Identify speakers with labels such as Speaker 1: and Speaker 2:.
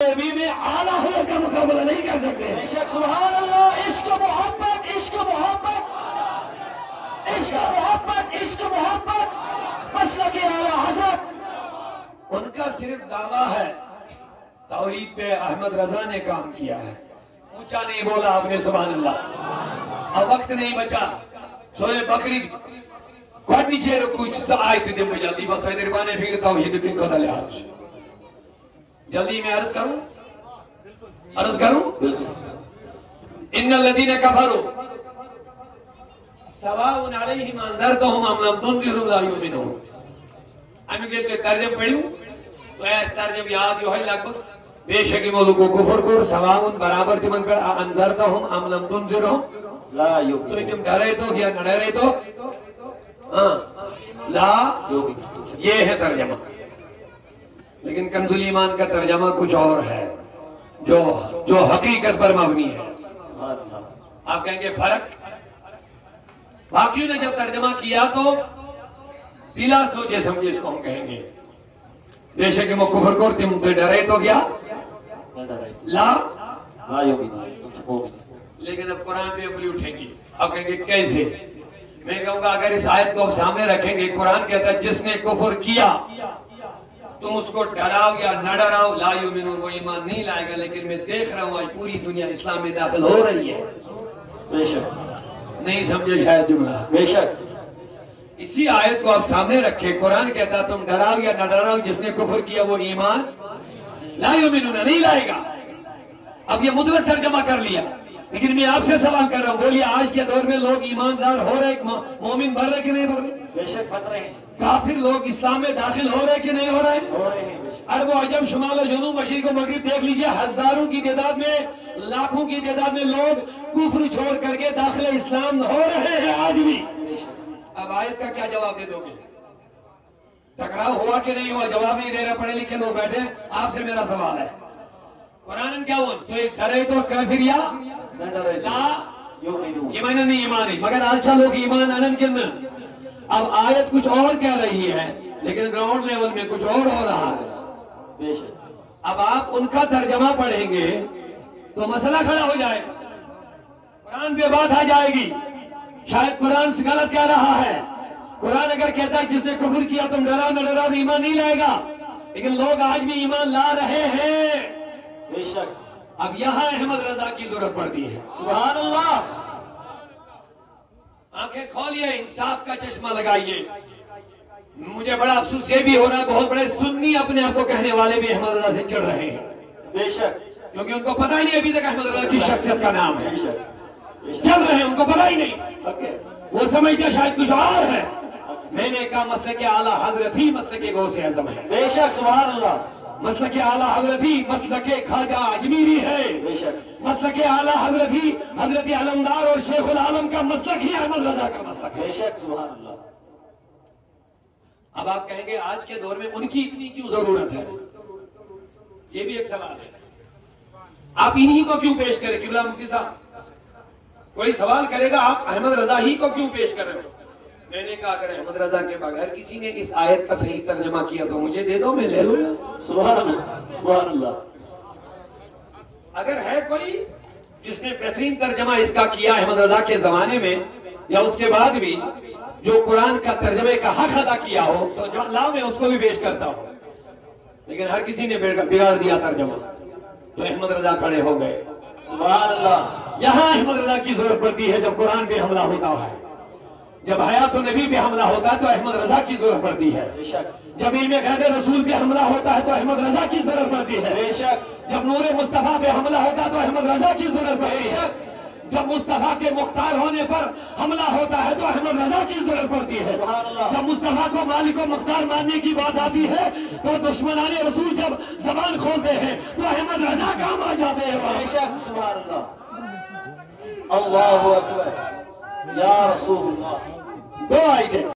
Speaker 1: नबी में आला हज़रत का मुकाबला नहीं कर सकते।
Speaker 2: बेशक सुबहान अल्लाह इश्क मोहब्बत इश्क मोहब्बत। इश्क मोहब्बत इश्क मोहब्बत। मसला के आला हज़रत।
Speaker 1: उनका सिर्फ़ दावा है तौहीद पे अहमद रजा ने काम किया है। ऊँचा नहीं बोला आपने सुबह अल्लाह अब वक्त नहीं बचा। सोए बकरी गडनीचे कुछ आयत दे जल्दी बस तेरे बाने फिर तौहीद के कदल आज जल्दी मैं अर्ज़ करूँ? अर्ज़ करूँ? इन लदी ने कफर। हो सवा उन लदीन तो हम अलैहिम तुम अम हूँ तुनजिरुम ला युमिनून। हम के तर्जम पढ़ू? तो ऐसा तर्जम याद जो है लगभग, बेशक इमो को कुफर कुर सवा उन बराबर तिमन पर अंदरतहुम अम लम तुनजिरुम
Speaker 2: ला
Speaker 1: युमिनून।
Speaker 2: तो
Speaker 1: तुम डरे तो या न डरे तो? हाँ। ला, ये है तर्जमा। लेकिन कंजुल ईमान का तर्जमा कुछ और है जो जो हकीकत पर मबनी है। आप कहेंगे फ़र्क? बाकियों ने जब तर्जमा किया तो बिला सोचे समझे इसको हम कहेंगे। बेशक वो कुफर को तुम तो डरे तो क्या? ला? लेकिन अब कुरान पे उंगली उठेगी। अब कहेंगे कैसे? मैं कहूँगा अगर इस आयत को आप सामने रखेंगे कुरान कहता है जिसने कुफर किया तुम उसको डराओ या न डराओ ला युमिनून वो ईमान नहीं लाएगा लेकिन मैं देख रहा हूँ आज पूरी दुनिया इस्लाम में दाखिल हो रही है।
Speaker 2: बेशक।
Speaker 1: नहीं समझे शायद जुमला।
Speaker 2: बेशक।
Speaker 1: इसी आयत को आप सामने रखे। कुरान कहता तुम डराओ या न डराओ जिसने कुफर किया वो ईमान ला युमिनून नहीं लाएगा। अब ये मुतलक तर्जमा कर लिया। लेकिन मैं आपसे सवाल कर रहा हूँ बोलिए आज के दौर में लोग ईमानदार हो रहे मोमिन बढ़ रहे कि नहीं बढ़ रहे
Speaker 2: बेशक बन रहे हैं।
Speaker 1: काफिर लोग इस्लाम में दाखिल हो रहे हैं कि नहीं हो रहे
Speaker 2: हो? रहे हैं
Speaker 1: अरब अजम शुमाल और जनूब मशीर को मगरब देख लीजिए हज़ारों की तादाद में लाखों की तादाद में लोग कुफर छोड़ करके दाखिल इस्लाम हो रहे हैं आज भी। अब आयत का क्या जवाब दे दोगे? टकराव हुआ कि नहीं हुआ? जवाब नहीं दे रहे पढ़े लिखे लोग बैठे आपसे मेरा सवाल है। कुरान क्या हुआ? तो एक डरे तो काफिर या?
Speaker 2: न
Speaker 1: ला।
Speaker 2: योगी नू
Speaker 1: ईमान नहीं ईमान ही। मगर अच्छा लोग ईमान अनन के अंदर। अब आयत कुछ और कह रही है, लेकिन ग्राउंड लेवल में कुछ और हो रहा है। अब आप उनका तर्जमा पढ़ेंगे तो मसला खड़ा हो जाए। कुरान पे बात आ जाएगी। शायद कुरान से गलत कह रहा है। कुरान अगर कहता है, जिसने कुफर किया तुम डरा न डरा ईमान नहीं लाएगा। लेकिन लोग आज भी ईमान ला रहे हैं।
Speaker 2: बेशक।
Speaker 1: अब यहाँ अहमद रजा की ज़रूरत पड़ती है।
Speaker 2: सुबहान अल्लाह।
Speaker 1: आँखें खोलिए इंसाफ का चश्मा लगाइए। मुझे बड़ा अफसोस ये भी हो रहा है बहुत बड़े सुन्नी अपने आप को कहने वाले भी अहमद रजा से चढ़ रहे हैं।
Speaker 2: बेशक।
Speaker 1: क्योंकि उनको पता ही नहीं अभी तक अहमद रजा की शख्सियत का नाम है। चल रहे हैं उनको पता ही नहीं। वो समझते शायद कुछ और है। मैंने कहा मसले के आला हज़रत ही मसले के गौ से आज़म है।
Speaker 2: बेशक सुबह अल्लाह।
Speaker 1: मसले के आला हज़रत ही मसले के खाजा अजमीरी है। मसले के आला हज़रत ही हज़रत अलमदार और शेखुल आलम का मसलक ही अहमद रजा का मसलक है। अब आप कहेंगे आज के दौर में उनकी इतनी क्यों ज़रूरत है? ये भी एक सवाल है। आप इन्हीं को क्यों पेश करें किबला मुफ्ती साहब? कोई सवाल करेगा आप अहमद रजा ही को क्यों पेश कर रहे हो? मैंने कहा अगर अहमद रजा के बगैर किसी ने इस आयत का सही तर्जमा किया तो मुझे दे दो मैं ले लूँगा।
Speaker 2: अल्लाह
Speaker 1: अगर है कोई जिसने बेहतरीन तर्जमा इसका किया अहमद रजा के जमाने में या उसके बाद भी जो कुरान का तर्जमे का हक अदा किया हो तो जो लाओ मैं उसको भी पेश करता हूँ। लेकिन हर किसी ने बिगड़- दिया तर्जमा। तो अहमद रजा खड़े हो गए।
Speaker 2: सुबहान अल्लाह
Speaker 1: यहाँ अहमद रजा की ज़रूरत पड़ती है जब कुरान पे हमला होता है। जब हयात नबी पे हमला होता है तो अहमद रजा की ज़रूरत पड़ती है। जब इल्म गैब रसूल पे हमला होता है तो अहमद रजा की ज़रूरत पड़ती है।
Speaker 2: बेशक।
Speaker 1: जब नूर मुस्तफ़ा पे हमला होता है तो अहमद रजा की ज़रूरत पड़ती है। जब मुस्तफ़ा के मुख्तार होने पर हमला होता है तो अहमद रजा की ज़रूरत पड़ती है। जब मुस्तफ़ा को मालिक मुख्तार मानने की बात आती है तो दुश्मनान रसूल जब जबान खोलते हैं तो अहमद रजा काम आ जाते हैं।
Speaker 2: अल्लाह अल्लाह अकबर या रसूल अल्लाह
Speaker 1: दो आइटम